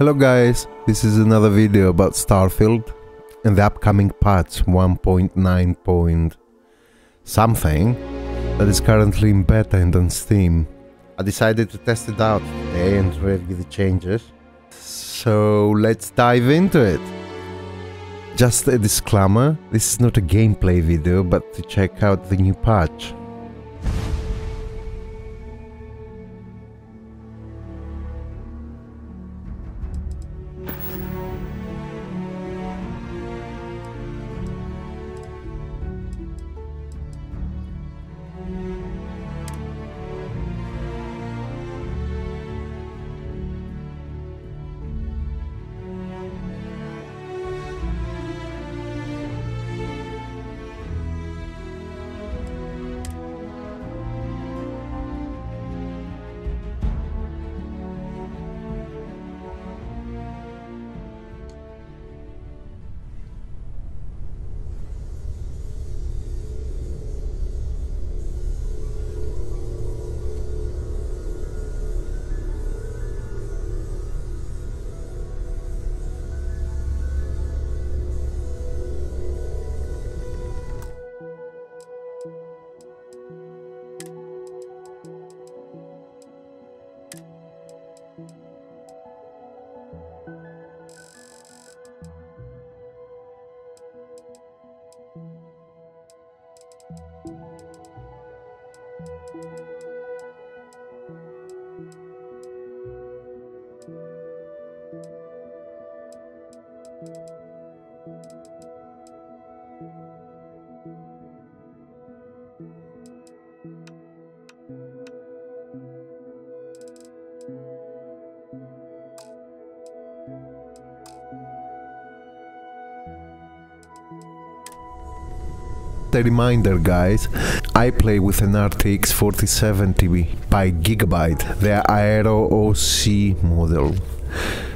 Hello guys, this is another video about Starfield and the upcoming patch 1.9 point something that is currently in beta and on Steam. I decided to test it out today and review the changes. So let's dive into it. Just a disclaimer, this is not a gameplay video but to check out the new patch. A reminder guys, I play with an RTX 4070 by Gigabyte, the Aero OC model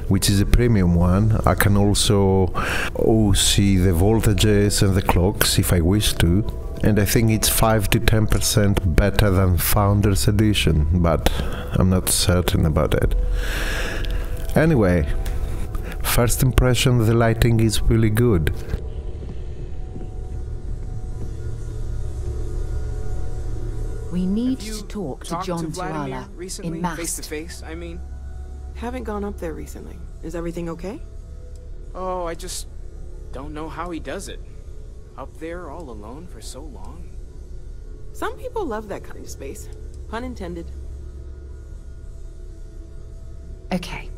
which is a premium one. I can also oh, see the voltages and the clocks if I wish to. And I think it's 5 to 10% better than Founders Edition, but I'm not certain about it. Anyway, first impression the lighting is really good. We need to talk to John to Turala recently, in Mast. face to face. I mean, Haven't gone up there recently. Is everything okay? oh, I just don't know how he does it. Up there all alone for so long. Some people love that kind of space. Pun intended. Okay.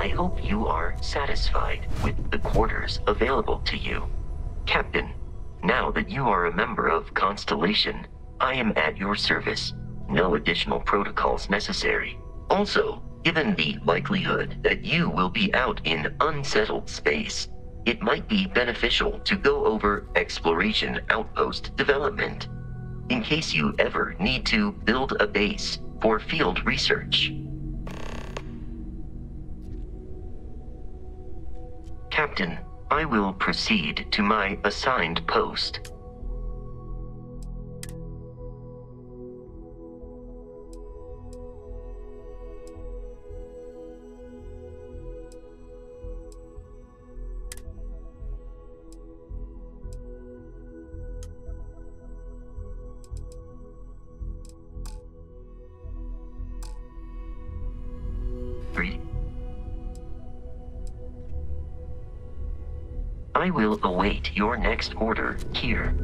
I hope you are satisfied with the quarters available to you. Captain, now that you are a member of Constellation, I am at your service. No additional protocols necessary. Also, given the likelihood that you will be out in unsettled space, it might be beneficial to go over exploration outpost development in case you ever need to build a base for field research. Captain, I will proceed to my assigned post. I will await your next order here.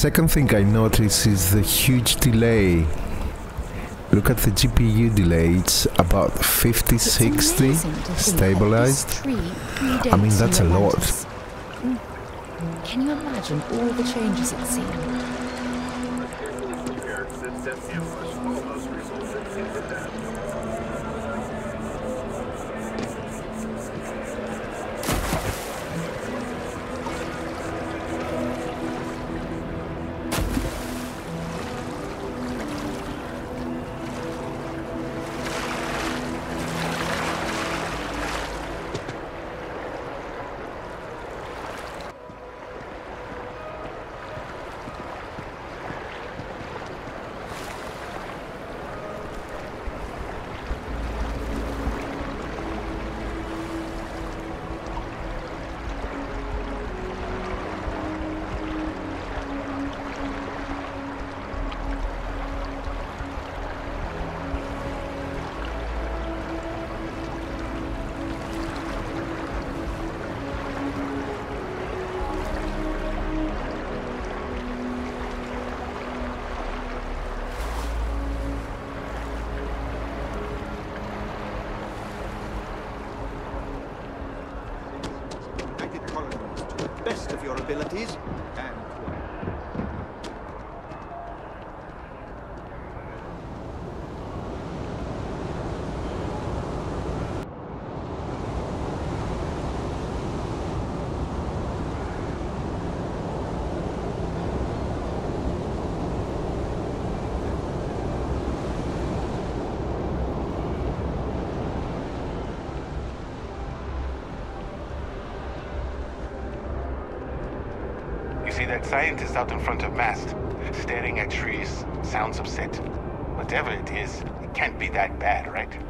Second thing I notice is the huge delay. Look at the GPU delay, it's about 50 It's 60 amazing to think that this stabilized. I mean, that's a lot. Can you imagine all the changes it's seen? That scientist out in front of mast, staring at trees, sounds upset. Whatever it is, it can't be that bad, right?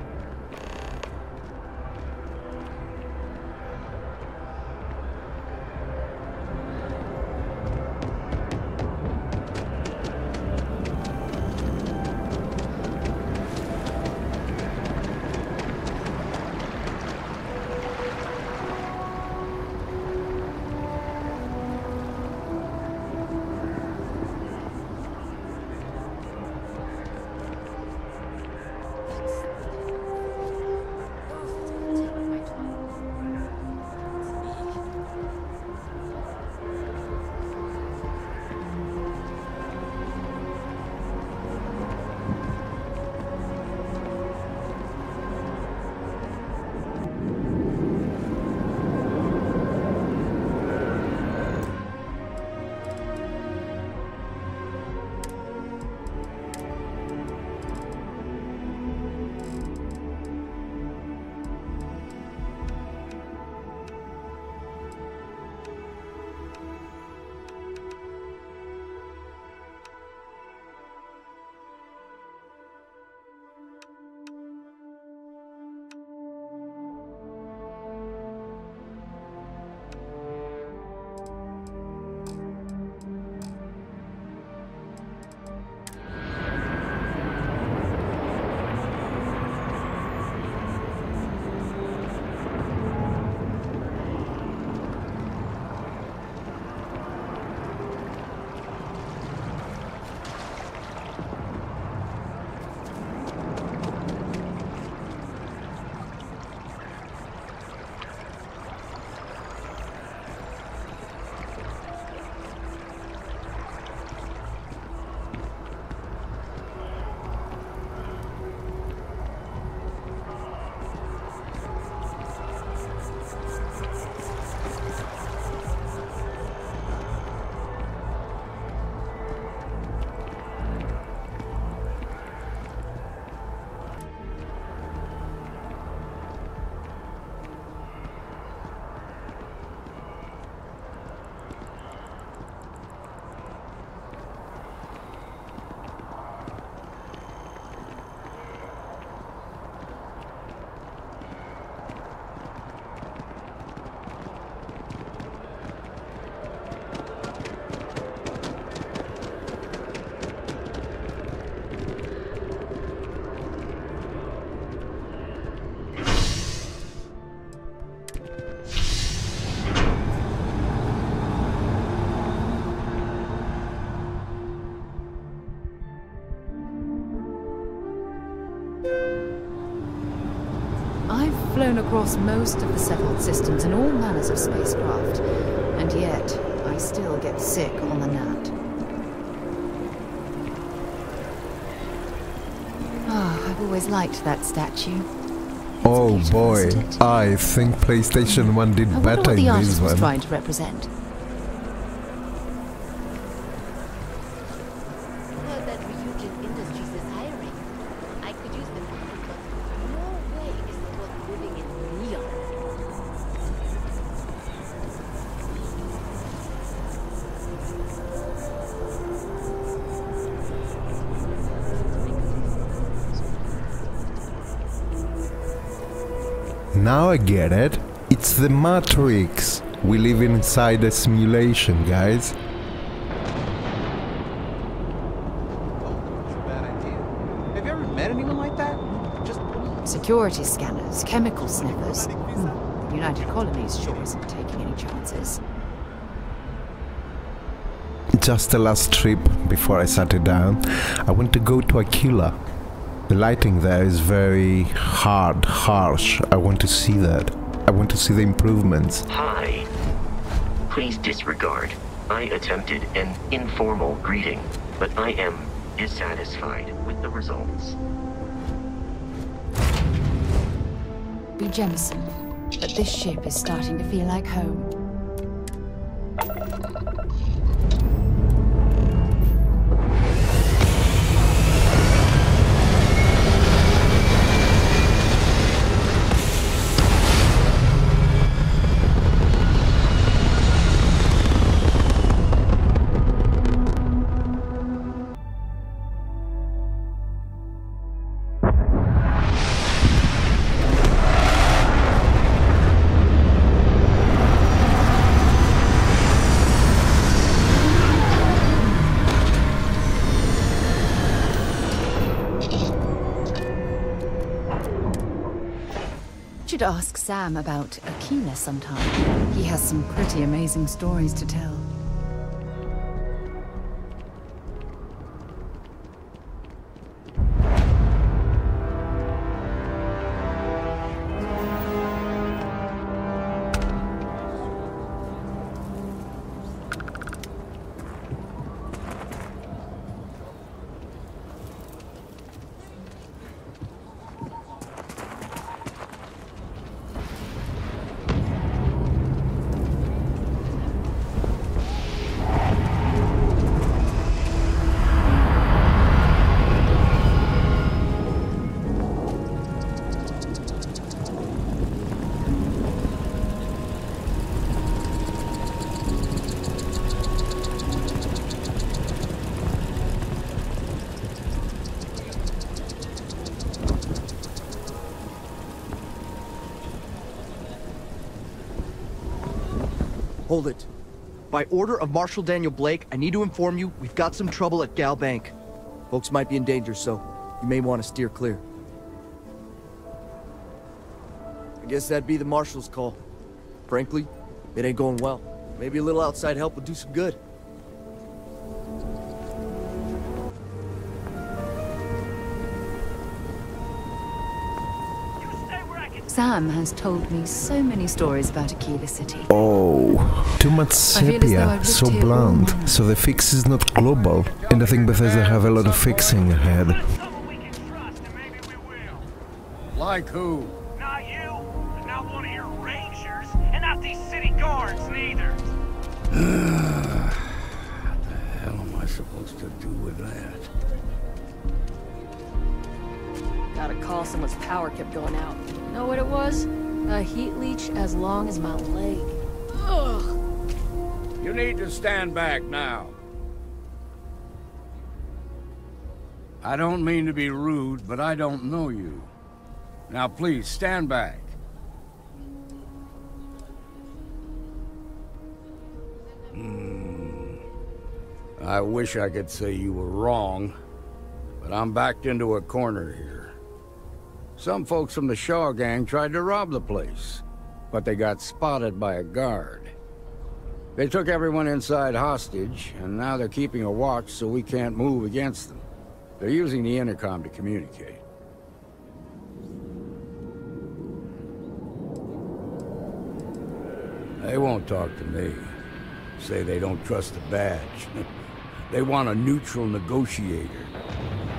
I've flown across most of the settled systems in all manners of spacecraft, and yet I still get sick on the nat. Ah, I've always liked that statue. Oh boy. I think PlayStation 1 did I better what the in this was one. trying to represent. Now I get it. It's the Matrix. We live inside a simulation, guys. That's a bad idea. Have you ever met anyone like that? Security scanners, chemical sniffers. Hmm, The United Colonies sure isn't taking any chances. Just the last trip before I sat it down. I want to go to Akila. The lighting there is very hard, harsh. I want to see that. I want to see the improvements. Hi. Please disregard. I attempted an informal greeting, but I am dissatisfied with the results. Be Jemison, but this ship is starting to feel like home. Should ask Sam about Akila sometime. He has some pretty amazing stories to tell. Hold it. By order of Marshal Daniel Blake, I need to inform you we've got some trouble at Gal Bank. Folks might be in danger, so you may want to steer clear. I guess that'd be the Marshal's call. Frankly, it ain't going well. Maybe a little outside help would do some good. Sam has told me so many stories about Akila City. Oh, too much I feel as though sepia, so here all blunt. So the fix is not global. And I think Bethesda have a lot of fixing ahead. Like who? Not you, and not one of your rangers, and not these city guards neither. what the hell am I supposed to do with that? Got a call someone's power kept going out. Know what it was? A heat leech as long as my leg. Ugh. You need to stand back now. I don't mean to be rude, but I don't know you. Now please, stand back. Hmm. I wish I could say you were wrong, but I'm backed into a corner here. Some folks from the Shaw gang tried to rob the place, but they got spotted by a guard. They took everyone inside hostage, and now they're keeping a watch so we can't move against them. They're using the intercom to communicate. They won't talk to me. Say they don't trust the badge. they want a neutral negotiator.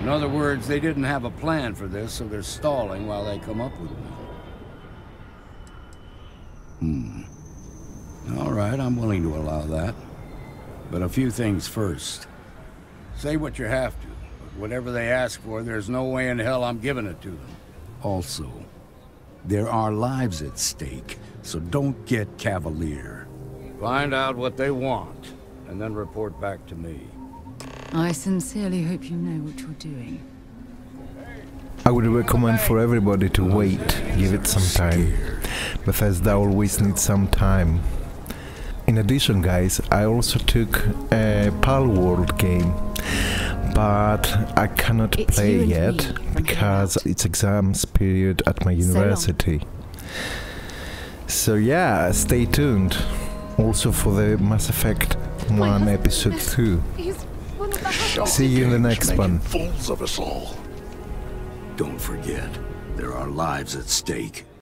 In other words, they didn't have a plan for this, so they're stalling while they come up with one. Hmm. All right, I'm willing to allow that. But a few things first. Say what you have to, but whatever they ask for, there's no way in hell I'm giving it to them. Also, there are lives at stake, so don't get cavalier. Find out what they want, and then report back to me. I sincerely hope you know what you're doing. I would recommend for everybody to wait, give it some time. Bethesda always needs some time. In addition, guys, I also took a Palworld game, but I cannot It's play yet because it's exams period at my So university. So yeah, stay tuned. Also for the Mass Effect 1 episode 2. He's one of the See you in the next one. Fools of us all. Don't forget, there are lives at stake.